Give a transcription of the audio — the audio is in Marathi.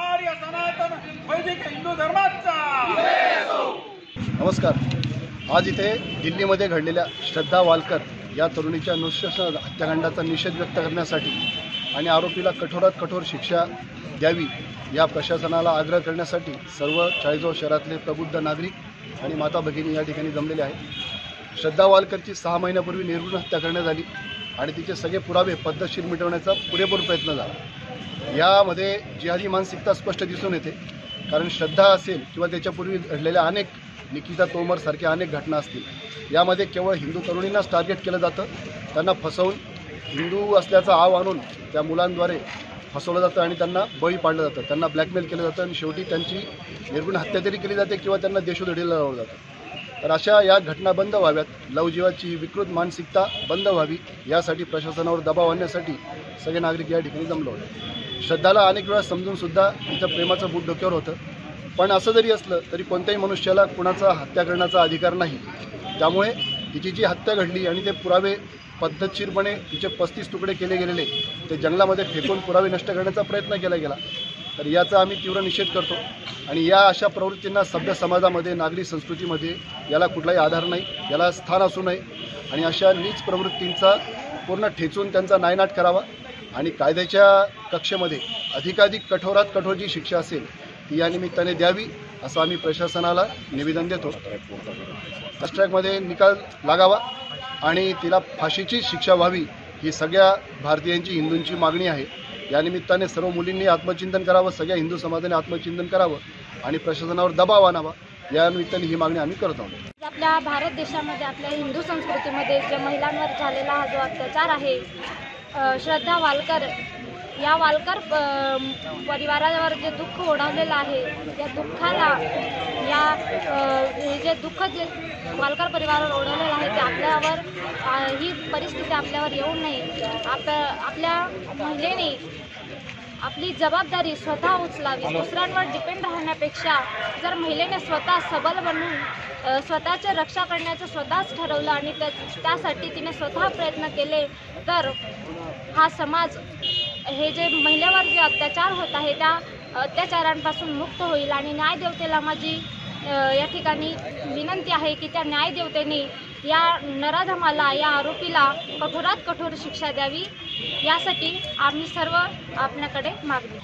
आर्य सनातन वैदिक हिंदू धर्माचा नमस्कार. आज इथे दिल्लीमध्ये घडलेल्या श्रद्धा वालकर या तरुणीच्या नृशंस हत्याकांडाचा निषेध व्यक्त करण्यासाठी आणि आरोपीला कठोरात कठोर शिक्षा द्यावी या प्रशासनाला आग्रह करण्यासाठी सर्व चाळीसगाव शहरातले प्रबुद्ध नागरिक आणि माता भगिनी या ठिकाणी जमलेले आहेत. श्रद्धा वालकरची सहा महिन्यापूर्वी निर्घृण हत्या करण्यात आली आणि तिचे सगळे पुरावे पद्धतशीर मिटवण्याचा पुरेपूर प्रयत्न झाला. यामध्ये जिहादी मानसिकता स्पष्ट दिसून येते कारण श्रद्धा असेल किंवा त्याच्यापूर्वी घडलेल्या अनेक निकिता तोमर सारख्या अनेक घटना असतील यामध्ये केवळ हिंदू तरुणींनाच टार्गेट केलं जातं त्यांना फसवून हिंदू असल्याचा आव आणून त्या मुलांद्वारे फसवलं जातं आणि त्यांना बळी पाडलं जातं. त्यांना ब्लॅकमेल केलं जातं आणि शेवटी त्यांची निर्गुण हत्या तरी केली जाते किंवा त्यांना देशोधडीला लावलं जातं. तर अशा या घटना बंद व्हाव्यात. लवजीवाची विकृत मानसिकता बंद व्हावी यासाठी प्रशासनावर दबाव आणण्यासाठी सगळे नागरिक या ठिकाणी जमलो होते. श्रद्धाला अनेक वेळा समजूनसुद्धा तिच्या प्रेमाचं बूट डोक्यावर होतं. पण असं जरी असलं तरी कोणत्याही मनुष्याला कुणाचा हत्या करण्याचा अधिकार नाही. त्यामुळे तिची जी हत्या घडली आणि ते पुरावे पद्धतशीरपणे तिचे पस्तीस तुकडे केले गेलेले ते जंगलामध्ये फेकून पुरावे नष्ट करण्याचा प्रयत्न केला गेला. तर याचा आम्ही तीव्र निषेध करतो. आणि या अशा प्रवृत्तींना सभ्य समाजामध्ये नागरी संस्कृतीमध्ये याला कुठलाही आधार नाही याला स्थान असू नये. आणि अशा नीच प्रवृत्तींचा पूर्ण ठेचून त्यांचा नायनाट करावा. आणि कायद्याच्या कक्षेमध्ये अधिकाधिक कठोरात कठोर जी शिक्षा असेल ती या निमित्ताने द्यावी असं आम्ही प्रशासनाला निवेदन देतो. फास्ट्रॅकमध्ये निकाल लागावा. आणि तिला फाशीची शिक्षा व्हावी ही सगळ्या भारतीयांची हिंदूंची मागणी आहे. या निमित्ताने सर्व मुलींनी आत्मचिंतन करावं सगळ्या हिंदू समाजाने आत्मचिंतन करावं आणि प्रशासनावर दबाव आणावा. या निमित्ताने ही मागणी आम्ही करत आहोत. आपल्या भारत देशामध्ये आपल्या हिंदू संस्कृतीमध्ये जे महिलांवर झालेला हा जो अत्याचार आहे श्रद्धा वालकर या वालकर परिवारावर जे दुःख ओढवलेलं आहे या दुःखाला या हे जे दुःख जे वालकर परिवारावर ओढवलेलं आहे ते आपल्यावर ही परिस्थिती आपल्यावर येऊ नये. आप आपल्या महिलेने आपली जबाबदारी स्वतः उचलावी. दुसऱ्यांवर डिपेंड राहण्यापेक्षा जर महिलेने स्वतः सबल बनून स्वतःच्या रक्षा करण्याचं स्वतःच ठरवलं आणि त्या त्यासाठी तिने स्वतः प्रयत्न केले तर हा समाज हे जे महिलेवर जे अत्याचार होत आहे त्या अत्याचारांपासून मुक्त होईल आणि न्यायदेवतेला माझी या ठिकाणी विनंती आहे की त्या न्यायदेवतेने या नराधमाला या आरोपीला कठोरात कठोर शिक्षा द्यावी. यासाठी आम्ही सर्व आपल्याकडे मागणी